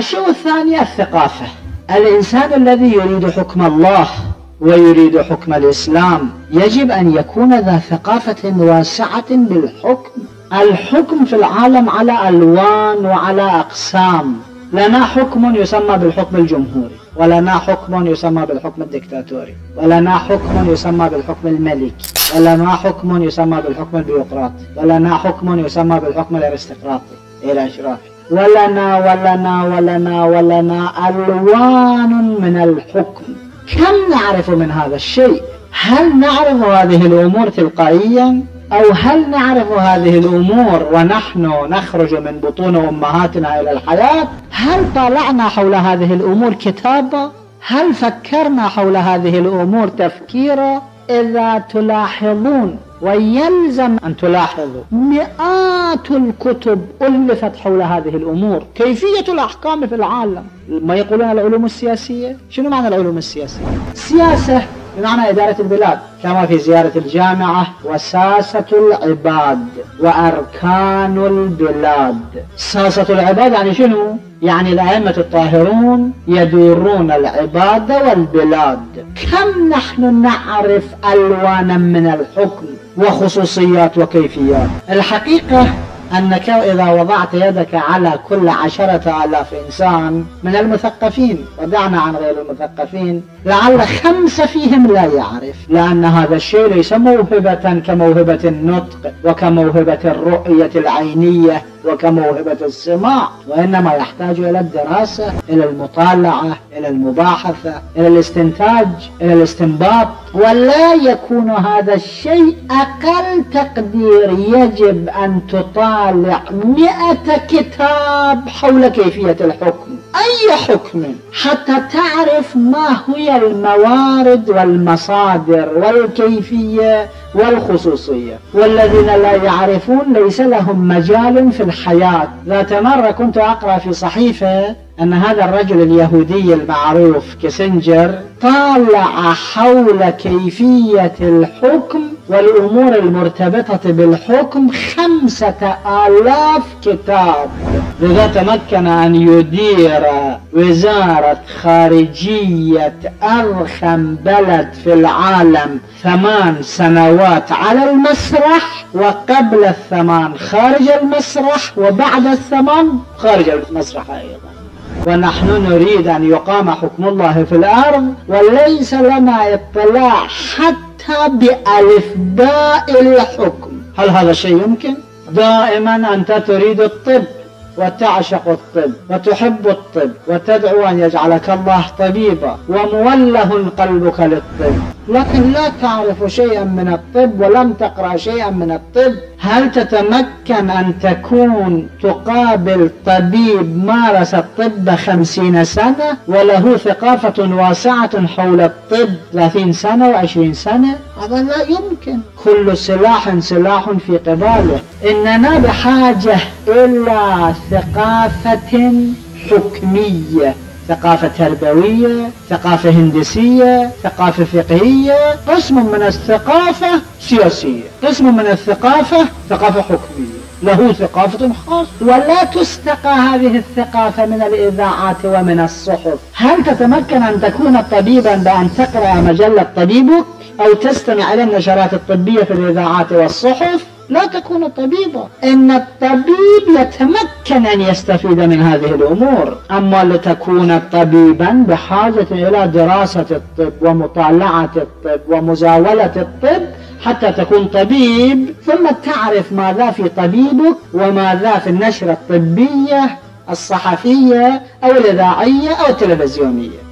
الشيء الثاني الثقافة. الإنسان الذي يريد حكم الله ويريد حكم الإسلام يجب أن يكون ذا ثقافة واسعة بالحكم الحكم في العالم على ألوان وعلى أقسام. لنا حكم يسمى بالحكم الجمهوري ولنا حكم يسمى بالحكم الدكتاتوري ولنا حكم يسمى بالحكم الملكي ولنا حكم يسمى بالحكم البيروقراطي ولنا حكم يسمى بالحكم الأرستقراطي. الاشرافي ولنا ولنا ولنا ولنا ألوان من الحكم. كم نعرف من هذا الشيء؟ هل نعرف هذه الأمور تلقائيا؟ أو هل نعرف هذه الأمور ونحن نخرج من بطون أمهاتنا إلى الحياة؟ هل طالعنا حول هذه الأمور كتابا؟ هل فكرنا حول هذه الأمور تفكيرا؟ إذا تلاحظون ويلزم أن تلاحظوا مئات الكتب ألفت حول هذه الأمور. كيفية الأحكام في العالم؟ ما يقولون العلوم السياسية؟ شنو معنى العلوم السياسية؟ سياسة بمعنى إدارة البلاد كما في زيارة الجامعة وساسة العباد وأركان البلاد. ساسة العباد يعني شنو؟ يعني الأئمة الطاهرون يدورون العباد والبلاد. كم نحن نعرف ألوانا من الحكم وخصوصيات وكيفيات؟ الحقيقة أنك إذا وضعت يدك على كل عشرة آلاف إنسان من المثقفين ودعنا عن غير المثقفين لعل خمسة فيهم لا يعرف لأن هذا الشيء ليس موهبة كموهبة النطق وكموهبة الرؤية العينية وكموهبة السماع وإنما يحتاج إلى الدراسة إلى المطالعة إلى المباحثة إلى الاستنتاج إلى الاستنباط. ولا يكون هذا الشيء أقل تقدير يجب أن تطالع مئة كتاب حول كيفية الحكم. أي حكم؟ حتى تعرف ما هي الموارد والمصادر والكيفية والخصوصية. والذين لا يعرفون ليس لهم مجال في الحياة. ذات مرة كنت أقرأ في صحيفة أن هذا الرجل اليهودي المعروف كيسنجر طالع حول كيفية الحكم والأمور المرتبطة بالحكم خمسة آلاف كتاب. لذا تمكن أن يدير وزارة خارجية أرخم بلد في العالم ثمان سنوات على المسرح وقبل الثمان خارج المسرح وبعد الثمان خارج المسرح أيضا. ونحن نريد أن يقام حكم الله في الأرض وليس لنا اطلاع حتى بألف باء الحكم هل هذا الشيء يمكن؟ دائما أنت تريد الطب وتعشق الطب وتحب الطب وتدعو أن يجعلك الله طبيبا وموله قلبك للطب لكن لا تعرف شيئا من الطب ولم تقرأ شيئا من الطب. هل تتمكن أن تكون تقابل طبيب مارس الطب خمسين سنة وله ثقافة واسعة حول الطب ثلاثين سنة وعشرين سنة؟ هذا لا يمكن. كل سلاح سلاح في قباله. إننا بحاجة إلى ثقافة حكمية. ثقافة تربوية ثقافة هندسية ثقافة فقهية قسم من الثقافة سياسية قسم من الثقافة ثقافة حكمية له ثقافة خاصة. ولا تستقى هذه الثقافة من الإذاعات ومن الصحف. هل تتمكن أن تكون طبيبا بأن تقرأ مجلة طبيبك أو تستمع إلى النشرات الطبية في الإذاعات والصحف؟ لا تكون طبيبا إن الطبيب يتمكن أن يستفيد من هذه الأمور. أما لتكون طبيبا بحاجة إلى دراسة الطب ومطالعة الطب ومزاولة الطب حتى تكون طبيب ثم تعرف ماذا في طبيبك وماذا في النشرة الطبية الصحفية أو الإذاعية أو التلفزيونية.